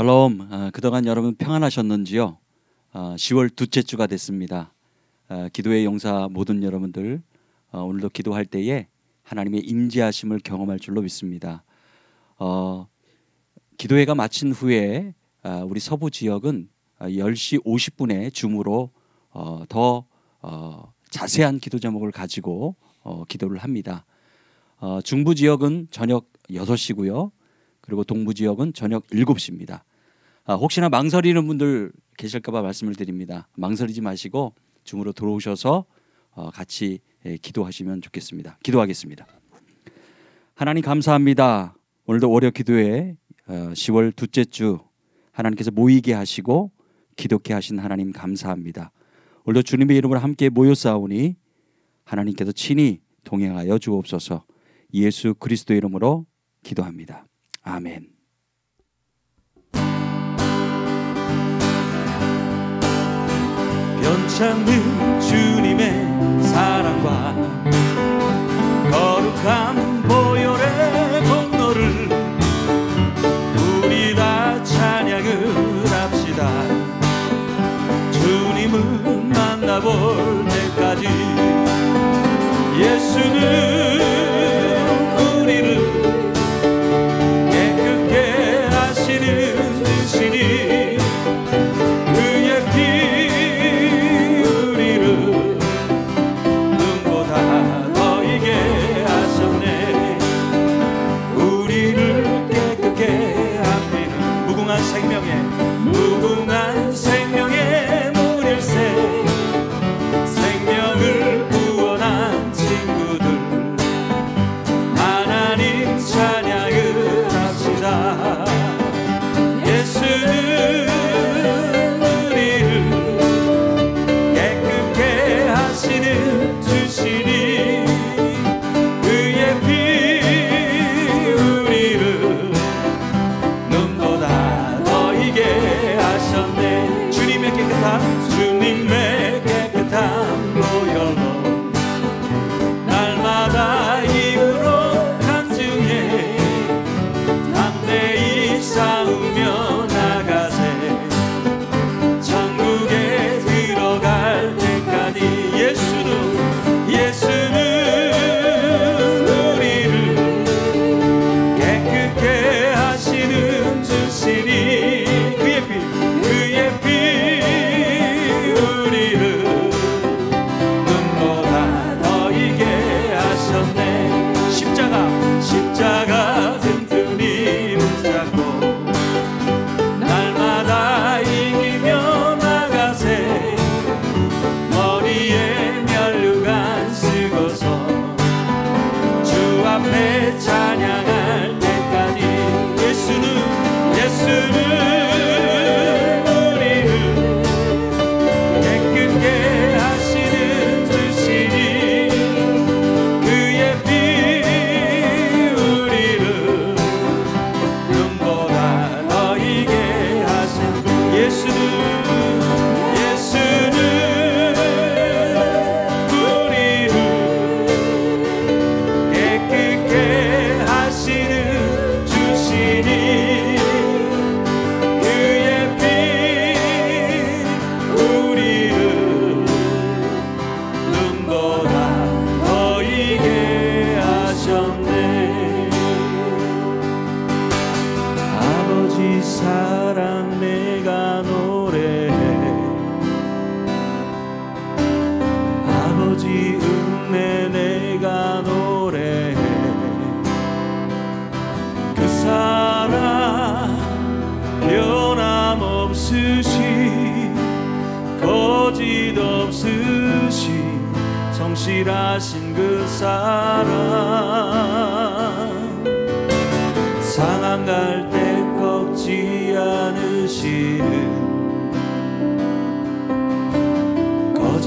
샬롬. 아, 그동안 여러분 평안하셨는지요? 아, 10월 둘째 주가 됐습니다. 아, 기도의 용사 모든 여러분들 어, 오늘도 기도할 때에 하나님의 임재하심을 경험할 줄로 믿습니다. 어, 기도회가 마친 후에 아, 우리 서부 지역은 10시 50분에 줌으로 어, 더 어, 자세한 기도 제목을 가지고 어, 기도를 합니다. 어, 중부 지역은 저녁 6시고요. 그리고 동부 지역은 저녁 7시입니다. 아, 혹시나 망설이는 분들 계실까봐 말씀을 드립니다. 망설이지 마시고 중으로 들어오셔서 어, 같이 예, 기도하시면 좋겠습니다. 기도하겠습니다. 하나님 감사합니다. 오늘도 월요 기도회 어, 10월 둘째 주 하나님께서 모이게 하시고 기도케 하신 하나님 감사합니다. 오늘도 주님의 이름으로 함께 모여 싸우니 하나님께서 친히 동행하여 주옵소서 예수 그리스도 이름으로 기도합니다. 아멘. 변찮는 주님의 사랑과 거룩한 보혈의 공로를 우리 다 찬양을 합시다. 주님을 만나볼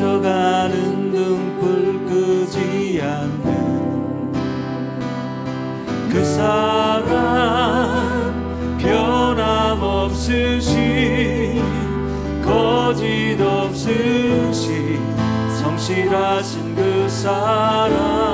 꺼져가는 등불 끄지 않는 그 사랑 변함없으신 거짓 없으신 성실하신 사랑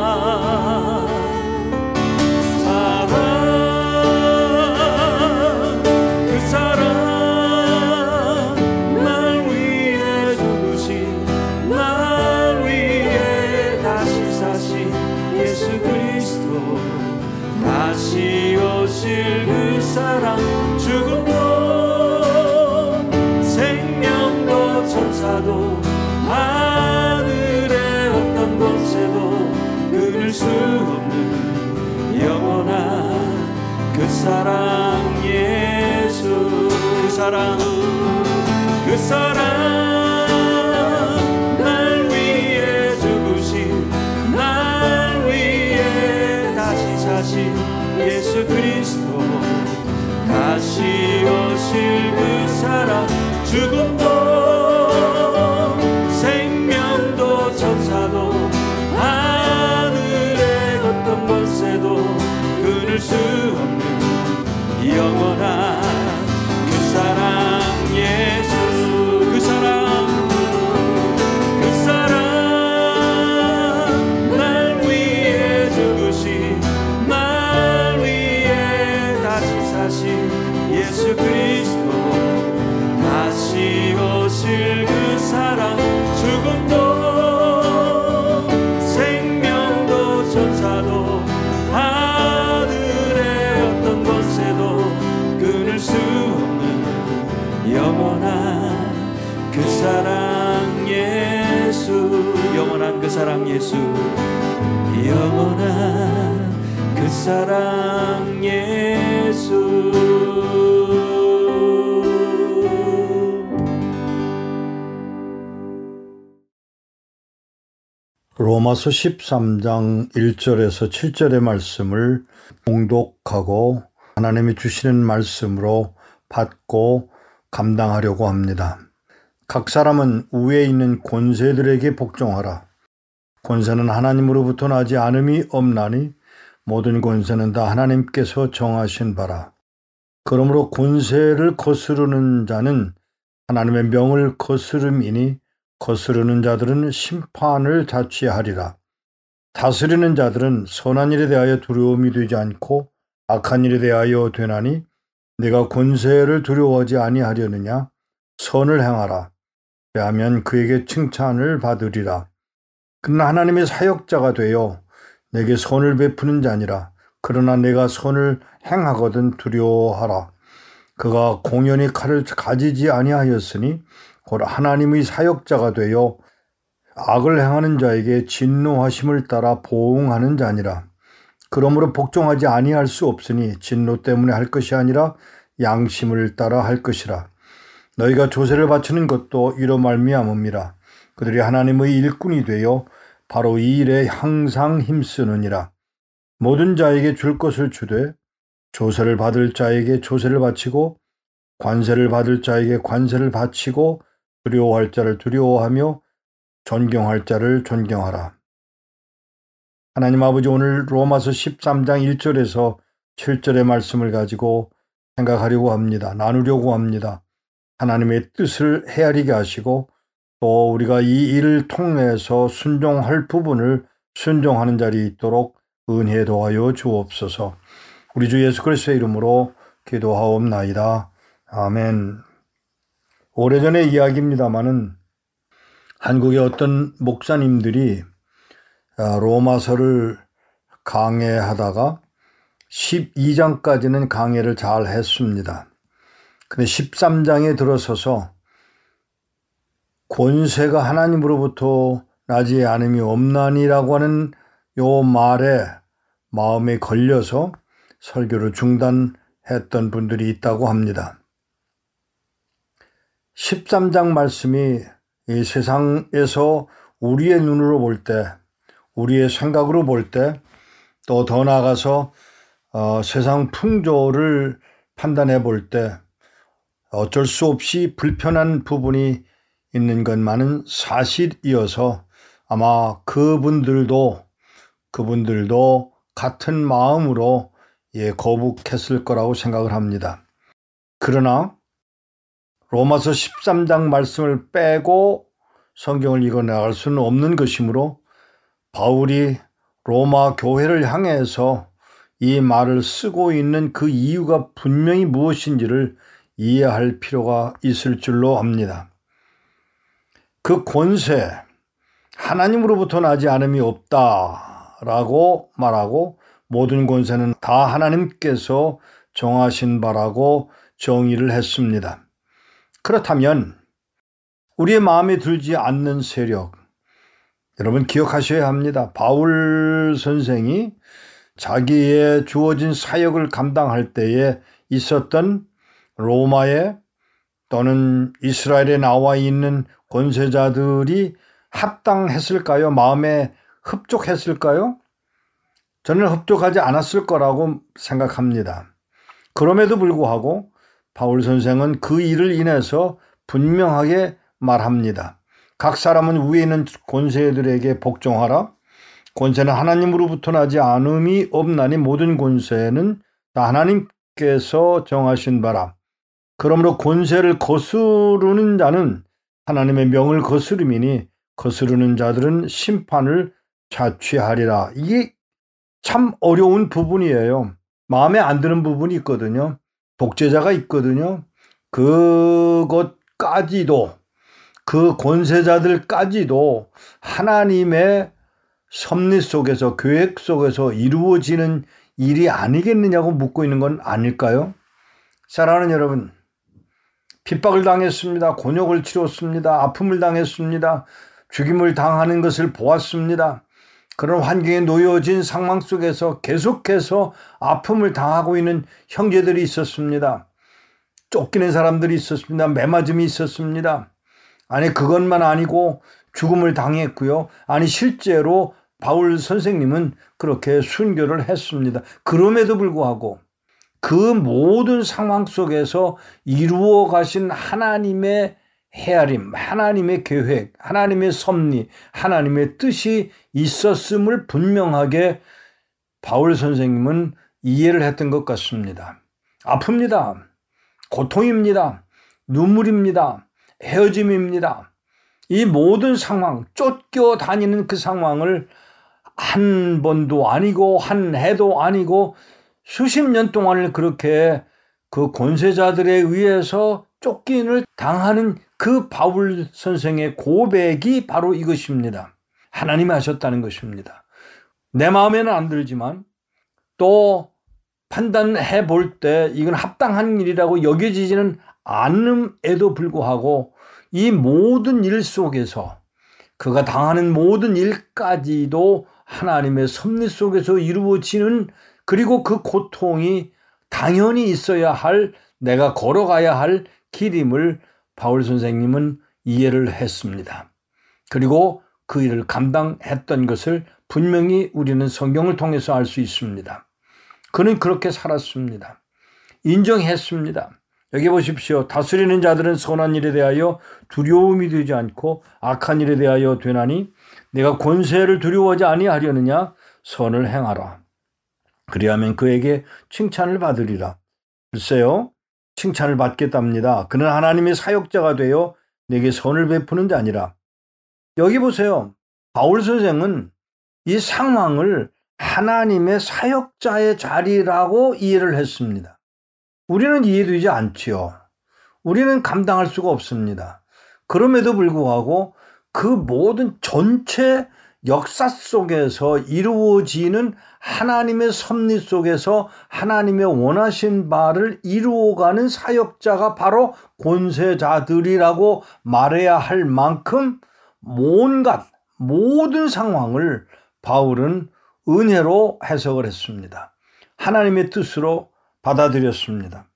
사랑 예수 그 사랑 그 사랑. 예수 그리스도. 다시 오실 그 사랑 죽음도 생명도 천사도 하늘의 어떤 권세도 끊을 수 없는 영원한 사랑 예수 영원한 그 사랑 예수 로마서 13장 1절에서 7절의 말씀을 봉독하고 하나님이 주시는 말씀으로 받고 감당하려고 합니다. 각 사람은 위에 있는 권세들에게 복종하라. 권세는 하나님으로부터 나지 않음이 없나니 모든 권세는 다 하나님께서 정하신 바라. 그러므로 권세를 거스르는 자는 하나님의 명을 거스름이니 거스르는 자들은 심판을 자취하리라. 다스리는 자들은 선한 일에 대하여 두려움이 되지 않고 악한 일에 대하여 되나니 내가 권세를 두려워하지 아니하려느냐 선을 행하라. 왜하면 그에게 칭찬을 받으리라. 그는 하나님의 사역자가 되어 내게 선을 베푸는 자니라. 그러나 내가 선을 행하거든 두려워하라. 그가 공연히 칼을 가지지 아니하였으니 곧 하나님의 사역자가 되어 악을 행하는 자에게 진노하심을 따라 보응하는 자니라. 그러므로 복종하지 아니할 수 없으니 진노 때문에 할 것이 아니라 양심을 따라 할 것이라. 너희가 조세를 바치는 것도 이로 말미암음이라. 그들이 하나님의 일꾼이 되어 바로 이 일에 항상 힘쓰느니라. 모든 자에게 줄 것을 주되 조세를 받을 자에게 조세를 바치고 관세를 받을 자에게 관세를 바치고 두려워할 자를 두려워하며 존경할 자를 존경하라. 하나님 아버지 오늘 로마서 13장 1절에서 7절의 말씀을 가지고 생각하려고 합니다. 나누려고 합니다. 하나님의 뜻을 헤아리게 하시고 또 우리가 이 일을 통해서 순종할 부분을 순종하는 자리에 있도록 은혜 도하여 주옵소서. 우리 주 예수 그리스도의 이름으로 기도하옵나이다. 아멘. 오래전의 이야기입니다마는 한국의 어떤 목사님들이 아, 로마서를 강해하다가 12장까지는 강해를 잘 했습니다. 근데 13장에 들어서서 권세가 하나님으로부터 나지 않음이 없나니라고 하는 요 말에 마음에 걸려서 설교를 중단했던 분들이 있다고 합니다. 13장 말씀이 이 세상에서 우리의 눈으로 볼 때, 우리의 생각으로 볼 때, 또 더 나아가서 어, 세상 풍조를 판단해 볼 때 어쩔 수 없이 불편한 부분이 있는 것만은 사실이어서 아마 그분들도 그분들도 같은 마음으로 예, 거북했을 거라고 생각을 합니다. 그러나 로마서 13장 말씀을 빼고 성경을 읽어 나갈 수는 없는 것이므로 바울이 로마 교회를 향해서 이 말을 쓰고 있는 그 이유가 분명히 무엇인지를 이해할 필요가 있을 줄로 압니다. 그 권세, 하나님으로부터 나지 않음이 없다라고 말하고 모든 권세는 다 하나님께서 정하신 바라고 정의를 했습니다. 그렇다면 우리의 마음에 들지 않는 세력, 여러분 기억하셔야 합니다. 바울 선생이 자기의 주어진 사역을 감당할 때에 있었던 로마에 또는 이스라엘에 나와 있는 권세자들이 합당했을까요? 마음에 흡족했을까요? 저는 흡족하지 않았을 거라고 생각합니다. 그럼에도 불구하고 바울 선생은 그 일을 인해서 분명하게 말합니다. 각 사람은 위에 있는 권세들에게 복종하라. 권세는 하나님으로부터 나지 않음이 없나니 모든 권세는 다 하나님께서 정하신 바라. 그러므로 권세를 거스르는 자는 하나님의 명을 거스름이니 거스르는 자들은 심판을 자취하리라. 이게 참 어려운 부분이에요. 마음에 안 드는 부분이 있거든요. 독재자가 있거든요. 그것까지도 그 권세자들까지도 하나님의 섭리 속에서 계획 속에서 이루어지는 일이 아니겠느냐고 묻고 있는 건 아닐까요? 사랑하는 여러분, 핍박을 당했습니다. 곤욕을 치렀습니다. 아픔을 당했습니다. 죽임을 당하는 것을 보았습니다. 그런 환경에 놓여진 상황 속에서 계속해서 아픔을 당하고 있는 형제들이 있었습니다. 쫓기는 사람들이 있었습니다. 매맞음이 있었습니다. 아니, 그것만 아니고 죽음을 당했고요. 아니, 실제로 바울 선생님은 그렇게 순교를 했습니다. 그럼에도 불구하고 그 모든 상황 속에서 이루어 가신 하나님의 헤아림, 하나님의 계획, 하나님의 섭리, 하나님의 뜻이 있었음을 분명하게 바울 선생님은 이해를 했던 것 같습니다. 아픕니다. 고통입니다. 눈물입니다. 헤어짐입니다. 이 모든 상황, 쫓겨 다니는 그 상황을 한 번도 아니고 한 해도 아니고 수십 년 동안을 그렇게 그 권세자들에 의해서 쫓긴을 당하는 그 바울 선생의 고백이 바로 이것입니다. 하나님이 하셨다는 것입니다. 내 마음에는 안 들지만 또 판단해 볼 때 이건 합당한 일이라고 여겨지지는 않음에도 불구하고 이 모든 일 속에서 그가 당하는 모든 일까지도 하나님의 섭리 속에서 이루어지는 그리고 그 고통이 당연히 있어야 할 내가 걸어가야 할 길임을 바울 선생님은 이해를 했습니다. 그리고 그 일을 감당했던 것을 분명히 우리는 성경을 통해서 알 수 있습니다. 그는 그렇게 살았습니다. 인정했습니다. 여기 보십시오. 다스리는 자들은 선한 일에 대하여 두려움이 되지 않고 악한 일에 대하여 되나니 내가 권세를 두려워하지 아니하려느냐 선을 행하라. 그리하면 그에게 칭찬을 받으리라. 글쎄요, 칭찬을 받겠답니다. 그는 하나님의 사역자가 되어 내게 선을 베푸는 자 아니라. 여기 보세요. 바울 선생은 이 상황을 하나님의 사역자의 자리라고 이해를 했습니다. 우리는 이해되지 않지요. 우리는 감당할 수가 없습니다. 그럼에도 불구하고 그 모든 전체 역사 속에서 이루어지는 하나님의 섭리 속에서 하나님의 원하신 바를 이루어가는 사역자가 바로 권세자들이라고 말해야 할 만큼 온갖 모든 상황을 바울은 은혜로 해석을 했습니다. 하나님의 뜻으로 받아들였습니다.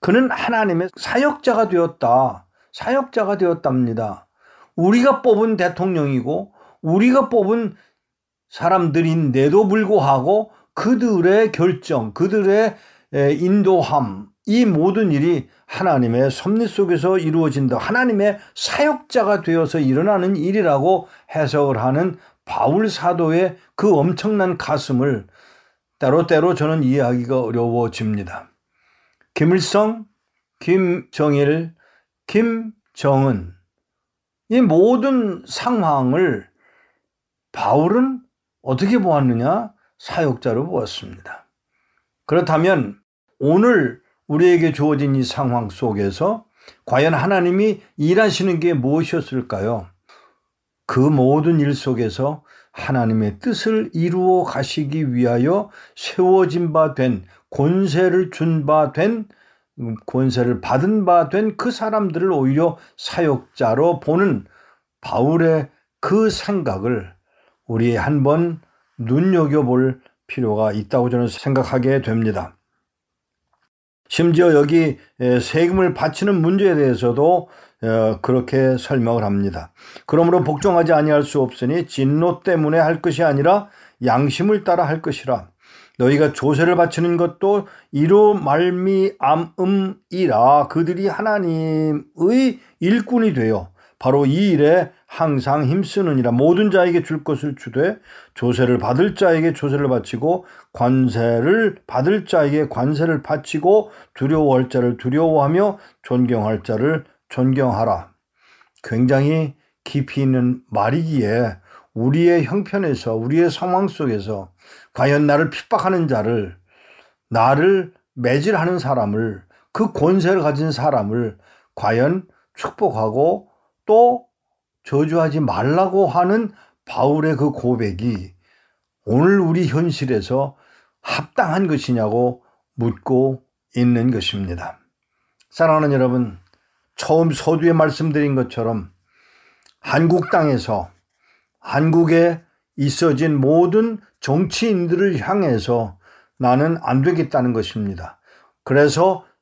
그는 하나님의 사역자가 되었다. 사역자가 되었답니다. 우리가 뽑은 대통령이고 우리가 뽑은 사람들인데도 불구하고 그들의 결정, 그들의 인도함, 이 모든 일이 하나님의 섭리 속에서 이루어진다. 하나님의 사역자가 되어서 일어나는 일이라고 해석을 하는 바울 사도의 그 엄청난 가슴을 때로때로 저는 이해하기가 어려워집니다. 김일성, 김정일, 김정은 이 모든 상황을 바울은 어떻게 보았느냐? 사역자로 보았습니다. 그렇다면 오늘 우리에게 주어진 이 상황 속에서 과연 하나님이 일하시는 게 무엇이었을까요? 그 모든 일 속에서 하나님의 뜻을 이루어 가시기 위하여 세워진 바 된 권세를 준 바 된 권세를 받은 바 된 그 사람들을 오히려 사역자로 보는 바울의 그 생각을 우리 한번 눈여겨볼 필요가 있다고 저는 생각하게 됩니다. 심지어 여기 세금을 바치는 문제에 대해서도 어, 그렇게 설명을 합니다. 그러므로 복종하지 아니할 수 없으니 진노 때문에 할 것이 아니라 양심을 따라 할 것이라. 너희가 조세를 바치는 것도 이로 말미암음이라 그들이 하나님의 일꾼이 되어 바로 이 일에 항상 힘쓰느니라 모든 자에게 줄 것을 주되 조세를 받을 자에게 조세를 바치고 관세를 받을 자에게 관세를 바치고 두려워할 자를 두려워하며 존경할 자를 존경하라. 굉장히 깊이 있는 말이기에 우리의 형편에서 우리의 상황 속에서 과연 나를 핍박하는 자를 나를 매질하는 사람을 그 권세를 가진 사람을 과연 축복하고 또 저주하지 말라고 하는 바울의 그 고백이 오늘 우리 현실에서 합당한 것이냐고 묻고 있는 것입니다. 사랑하는 여러분, 처음 서두에 말씀드린 것처럼 한국 땅에서 한국에 있어진 모든 정치인들을 향해서 나는 안 되겠다는 것입니다. 그래서 예,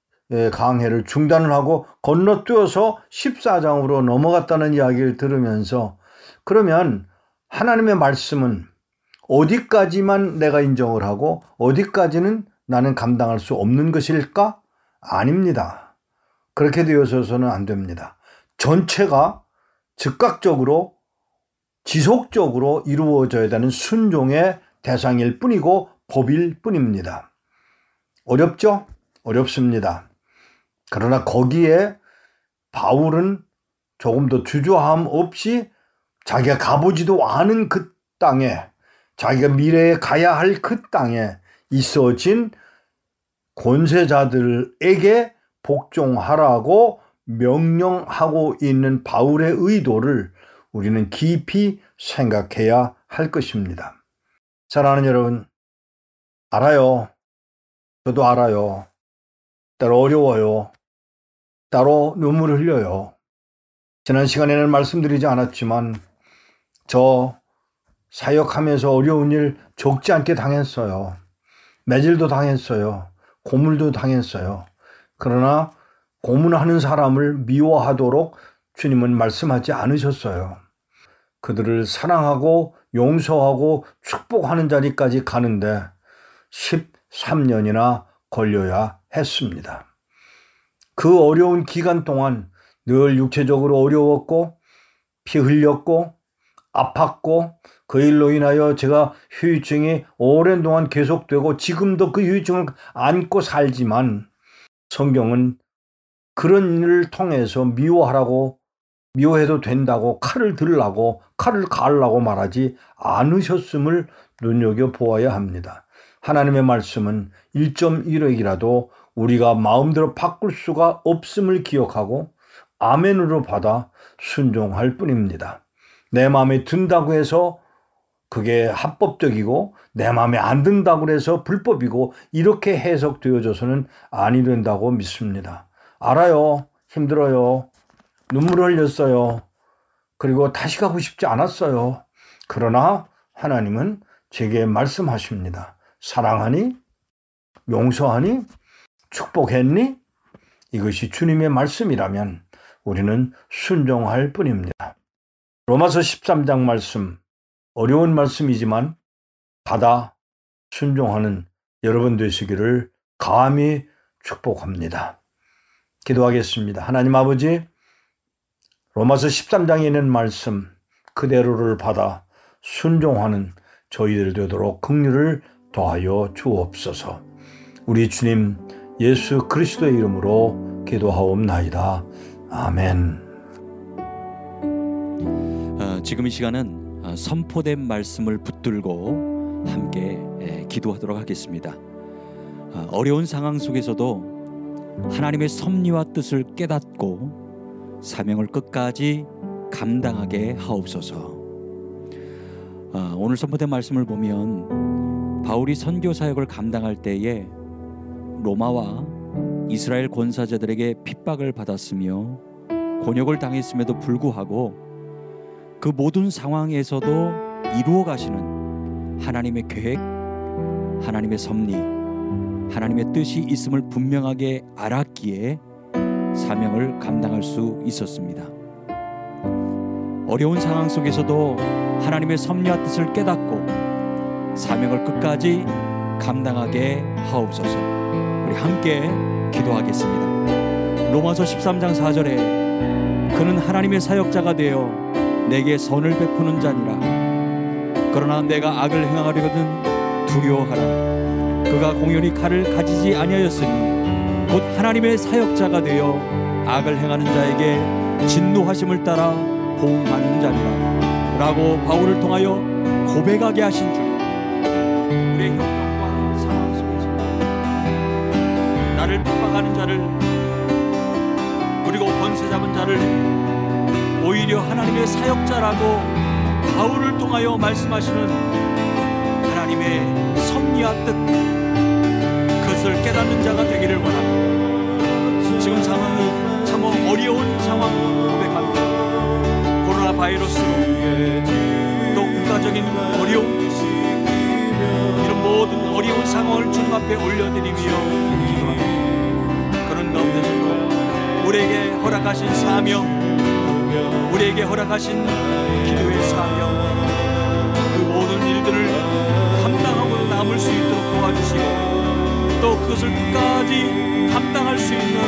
강해를 중단을 하고 건너뛰어서 14장으로 넘어갔다는 이야기를 들으면서 그러면 하나님의 말씀은 어디까지만 내가 인정을 하고 어디까지는 나는 감당할 수 없는 것일까? 아닙니다. 그렇게 되어서는 안 됩니다. 전체가 즉각적으로 지속적으로 이루어져야 되는 순종의 대상일 뿐이고 법일 뿐입니다. 어렵죠? 어렵습니다. 그러나 거기에 바울은 조금 더 주저함 없이 자기가 가보지도 않은 그 땅에 자기가 미래에 가야 할 그 땅에 있어진 권세자들에게 복종하라고 명령하고 있는 바울의 의도를 우리는 깊이 생각해야 할 것입니다. 사랑하는 여러분, 알아요. 저도 알아요. 때로 어려워요. 따로 눈물을 흘려요. 지난 시간에는 말씀드리지 않았지만 저 사역하면서 어려운 일 적지 않게 당했어요. 매질도 당했어요. 고물도 당했어요. 그러나 고문하는 사람을 미워하도록 주님은 말씀하지 않으셨어요. 그들을 사랑하고 용서하고 축복하는 자리까지 가는데 13년이나 걸려야 했습니다. 그 어려운 기간 동안 늘 육체적으로 어려웠고 피 흘렸고 아팠고 그 일로 인하여 제가 후유증이 오랜 동안 계속되고 지금도 그 후유증을 안고 살지만 성경은 그런 일을 통해서 미워하라고 미워해도 된다고 칼을 들라고 칼을 갈라고 말하지 않으셨음을 눈여겨 보아야 합니다. 하나님의 말씀은 1.1억이라도 우리가 마음대로 바꿀 수가 없음을 기억하고 아멘으로 받아 순종할 뿐입니다. 내 마음에 든다고 해서 그게 합법적이고 내 마음에 안 든다고 해서 불법이고 이렇게 해석되어져서는 아니 된다고 믿습니다. 알아요. 힘들어요. 눈물을 흘렸어요. 그리고 다시 가고 싶지 않았어요. 그러나 하나님은 제게 말씀하십니다. 사랑하니? 용서하니? 축복했니? 이것이 주님의 말씀이라면 우리는 순종할 뿐입니다. 로마서 13장 말씀, 어려운 말씀이지만 받아 순종하는 여러분 되시기를 감히 축복합니다. 기도하겠습니다. 하나님 아버지, 로마서 13장에 있는 말씀 그대로를 받아 순종하는 저희들 되도록 긍휼을 더하여 주옵소서. 우리 주님 예수 그리스도의 이름으로 기도하옵나이다. 아멘. 어, 지금 이 시간은 어, 선포된 말씀을 붙들고 함께 에, 기도하도록 하겠습니다. 어, 어려운 상황 속에서도 하나님의 섭리와 뜻을 깨닫고 사명을 끝까지 감당하게 하옵소서. 아, 오늘 선포된 말씀을 보면 바울이 선교 사역을 감당할 때에 로마와 이스라엘 권사자들에게 핍박을 받았으며 곤욕을 당했음에도 불구하고 그 모든 상황에서도 이루어 가시는 하나님의 계획, 하나님의 섭리, 하나님의 뜻이 있음을 분명하게 알았기에 사명을 감당할 수 있었습니다. 어려운 상황 속에서도 하나님의 섭리와 뜻을 깨닫고 사명을 끝까지 감당하게 하옵소서. 우리 함께 기도하겠습니다. 로마서 13장 4절에 그는 하나님의 사역자가 되어 내게 선을 베푸는 자니라. 그러나 내가 악을 행하려거든 두려워하라. 그가 공연히 칼을 가지지 아니하였으니 곧 하나님의 사역자가 되어 악을 행하는 자에게 진노하심을 따라 보응하는 자니라. 라고 바울을 통하여 고백하게 하신 줄 우리의 형 나를 핍박하는 자를 그리고 권세 잡은 자를 오히려 하나님의 사역자라고 바울을 통하여 말씀하시는 하나님의 섭리와 뜻 그것을 깨닫는 자가 되기를 원합니다. 지금 상황이 참 어려운 상황 고백합니다. 코로나 바이러스 또 국가적인 어려움 이런 모든 어려운 상황을 주님 앞에 올려드리며 우리에게 허락하신 사명, 우리에게 허락하신 기도의 사명, 그 모든 일들을 감당하고 남을 수 있도록 도와주시고 또 그것을 끝까지 감당할 수 있는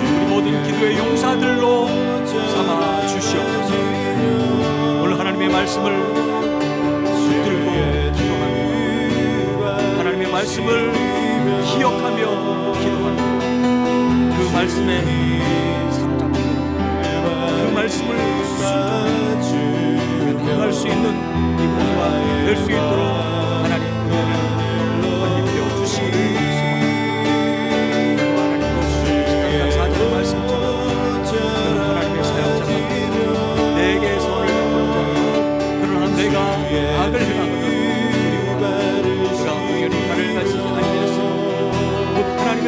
우리 모든 기도의 용사들로 삼아 주시옵소서. 오늘 하나님의 말씀을 붙들고 기도합니다. 하나님의 말씀을 기억하며 기도합니다. 그 말씀에 사로잡고 그 말씀을 순종하며 나아갈 수 있는 이 모두가 될수 있도록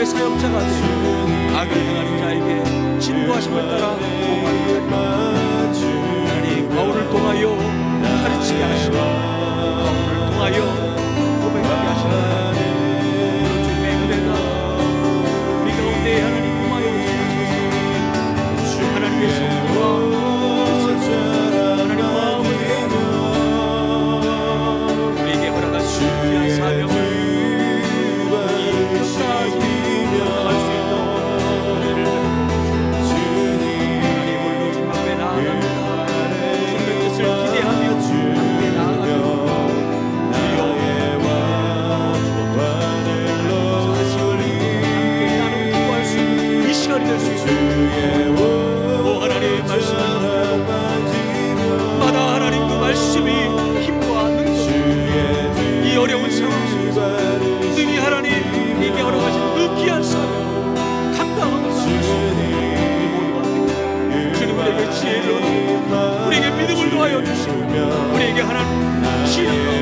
나님의 사역자가 되어 악을 행하는 자에게 진노하심을 따라 공하는 자 하나님 바울을 통하여 가르치게 하시고 우리에게 하나님 지혜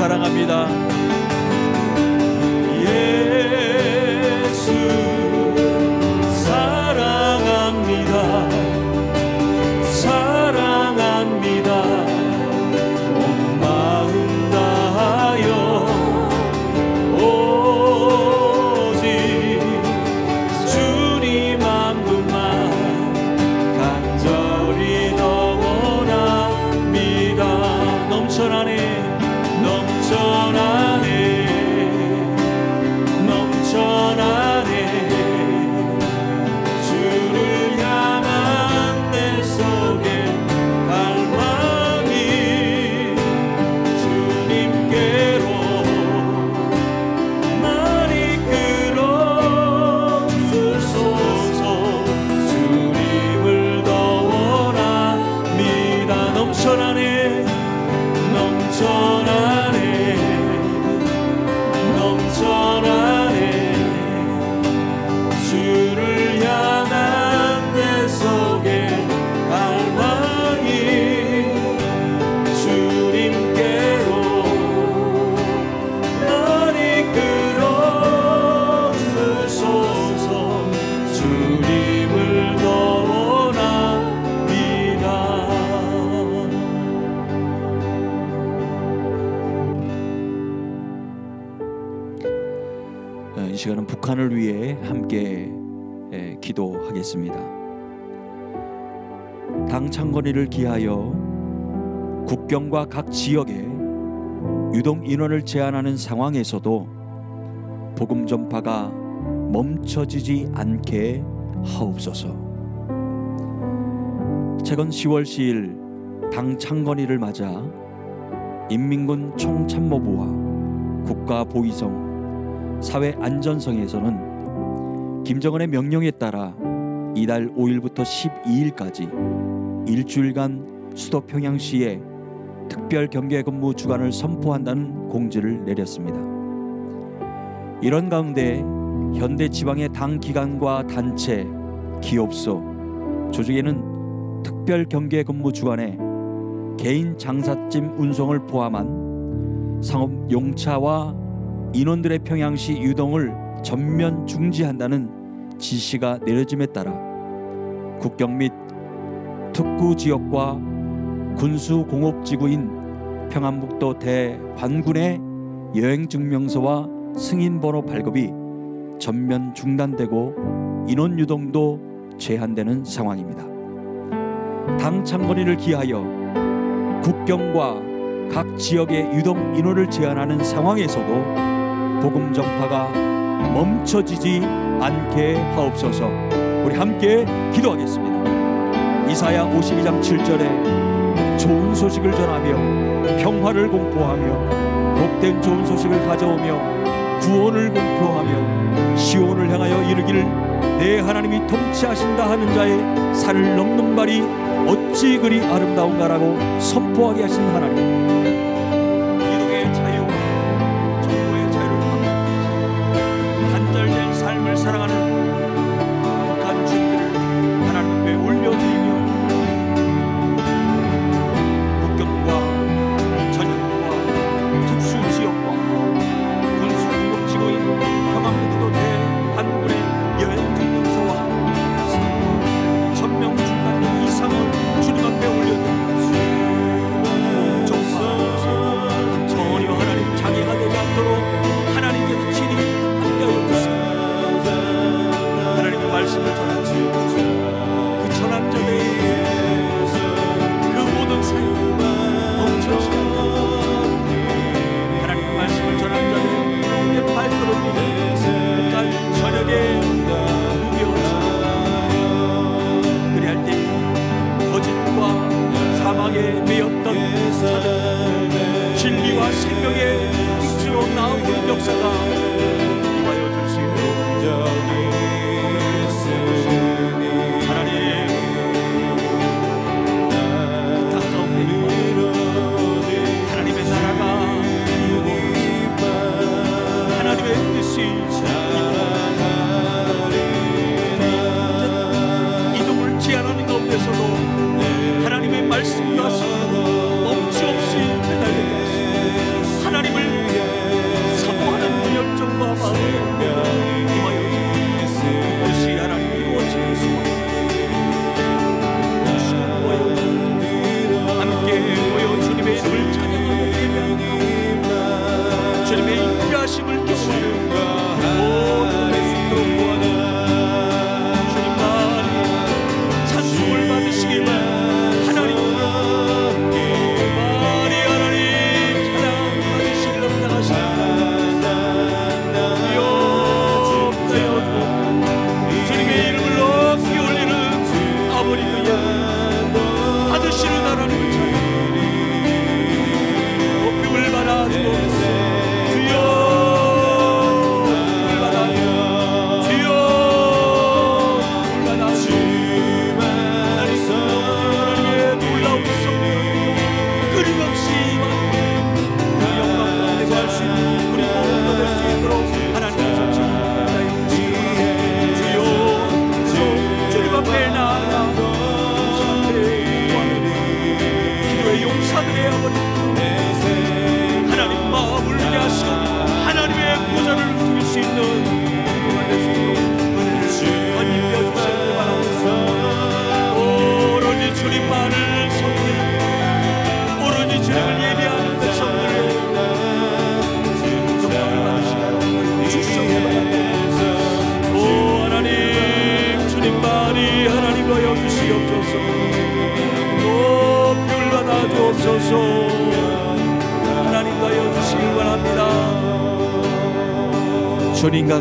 사랑합니다. 기하여 국경과 각 지역에 유동 인원을 제한하는 상황에서도 복음 전파가 멈춰지지 않게 하옵소서. 최근 10월 10일 당 창건일을 맞아 인민군 총참모부와 국가보위성 사회안전성에서는 김정은의 명령에 따라 이달 5일부터 12일까지 일주일간 수도 평양시에 특별 경계 근무 주간을 선포한다는 공지를 내렸습니다. 이런 가운데 현대 지방의 당 기관과 단체, 기업소, 조직에는 특별 경계 근무 주간에 개인 장사찜 운송을 포함한 상업 용차와 인원들의 평양시 유동을 전면 중지한다는 지시가 내려짐에 따라 국경 및 특구 지역과 군수 공업 지구인 평안북도 대관군의 여행 증명서와 승인 번호 발급이 전면 중단되고 인원 유동도 제한되는 상황입니다. 당 창건일을 기하여 국경과 각 지역의 유동 인원을 제한하는 상황에서도 복음 전파가 멈춰지지 않게 하옵소서. 우리 함께 기도하겠습니다. 이사야 52장 7절에 좋은 소식을 전하며 평화를 공포하며 복된 좋은 소식을 가져오며 구원을 공표하며 시온을 향하여 이르기를 내 하나님이 통치하신다 하는 자의 산을 넘는 발이 어찌 그리 아름다운가라고 선포하게 하신 하나님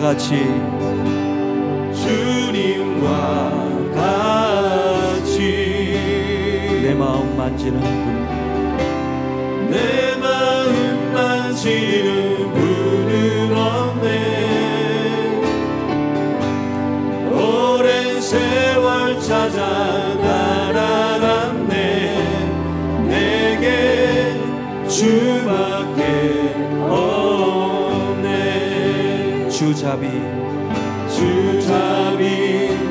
같이. 주님과 같이. 내 마음 만지는 분. 내 마음 만지는 분은 없네. 오랜 세월 찾아 날아갔네. 내게 주밖 없네 주잡이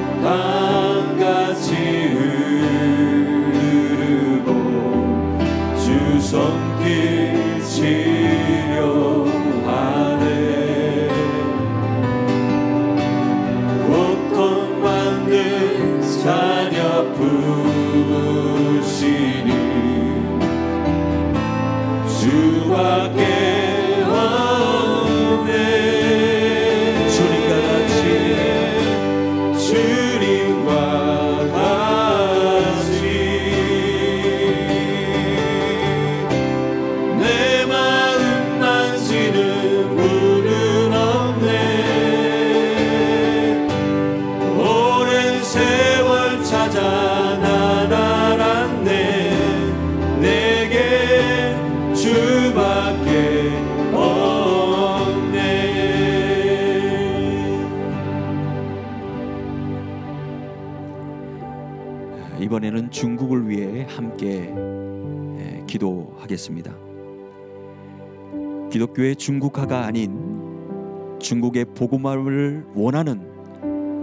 기독교의 중국화가 아닌 중국의 복음화를 원하는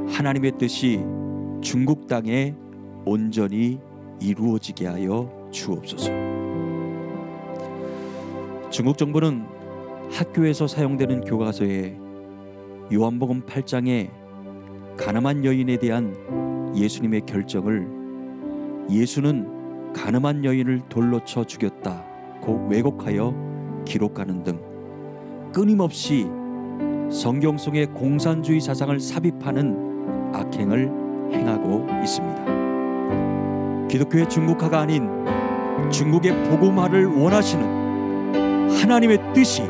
하나님의 뜻이 중국 땅에 온전히 이루어지게 하여 주옵소서. 중국 정부는 학교에서 사용되는 교과서에 요한복음 8장에 가늠한 여인에 대한 예수님의 결정을 예수는 가늠한 여인을 돌로 쳐 죽였다고 왜곡하여 기록하는 등 끊임없이 성경 속의 공산주의 사상을 삽입하는 악행을 행하고 있습니다. 기독교의 중국화가 아닌 중국의 복음화를 원하시는 하나님의 뜻이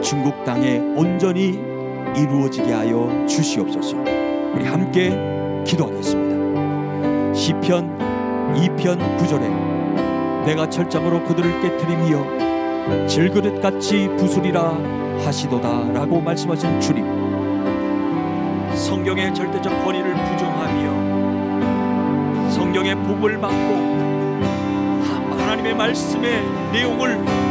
중국 땅에 온전히 이루어지게 하여 주시옵소서. 우리 함께 기도하겠습니다. 시편 2편 9절에 내가 철장으로 그들을 깨뜨리며 질그릇같이 부수리라 하시도다라고 말씀하신 주님 성경의 절대적 권위를 부정하며 성경의 복을 받고 하나님의 말씀의 내용을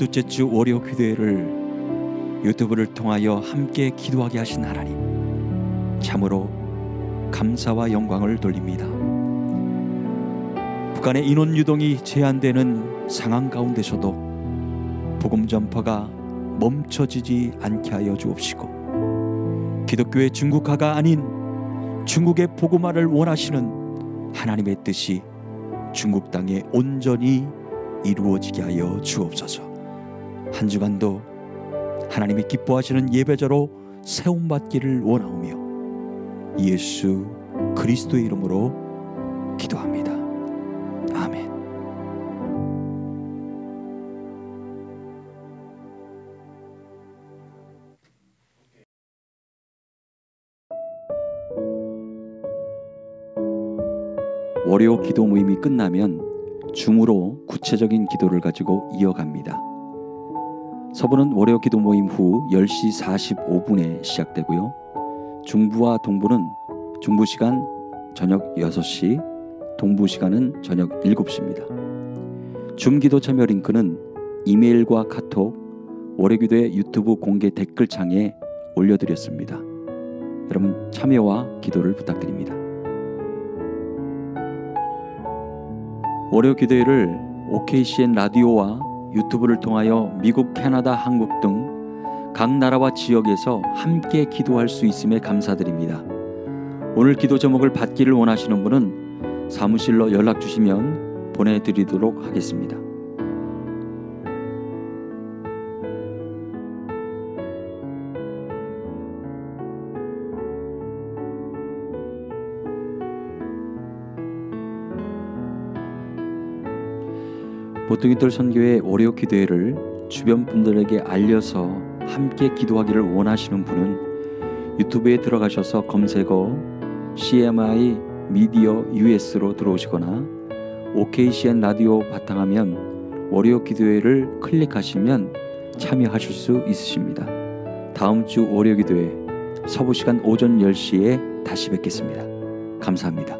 둘째 주 월요 기도회를 유튜브를 통하여 함께 기도하게 하신 하나님 참으로 감사와 영광을 돌립니다. 북한의 인원 유동이 제한되는 상황 가운데서도 복음 전파가 멈춰지지 않게 하여 주옵시고 기독교의 중국화가 아닌 중국의 복음화를 원하시는 하나님의 뜻이 중국 땅에 온전히 이루어지게 하여 주옵소서. 한 주간도 하나님이 기뻐하시는 예배자로 세움 받기를 원하오며 예수 그리스도의 이름으로 기도합니다. 아멘. 월요 기도 모임이 끝나면 중으로 구체적인 기도를 가지고 이어갑니다. 서부는 월요 기도 모임 후 10시 45분에 시작되고요. 중부와 동부는 중부 시간 저녁 6시, 동부 시간은 저녁 7시입니다. 줌 기도 참여 링크는 이메일과 카톡, 월요 기도의 유튜브 공개 댓글창에 올려드렸습니다. 여러분 참여와 기도를 부탁드립니다. 월요 기도회를 OKCN 라디오와 유튜브를 통하여 미국, 캐나다, 한국 등 각 나라와 지역에서 함께 기도할 수 있음에 감사드립니다. 오늘 기도 제목을 받기를 원하시는 분은 사무실로 연락 주시면 보내드리도록 하겠습니다. 보통이들 선교회 월요 기도회를 주변 분들에게 알려서 함께 기도하기를 원하시는 분은 유튜브에 들어가셔서 검색어 CMI 미디어 US로 들어오시거나 OKCN 라디오 바탕하면 월요 기도회를 클릭하시면 참여하실 수 있으십니다. 다음 주 월요 기도회 서부 시간 오전 10시에 다시 뵙겠습니다. 감사합니다.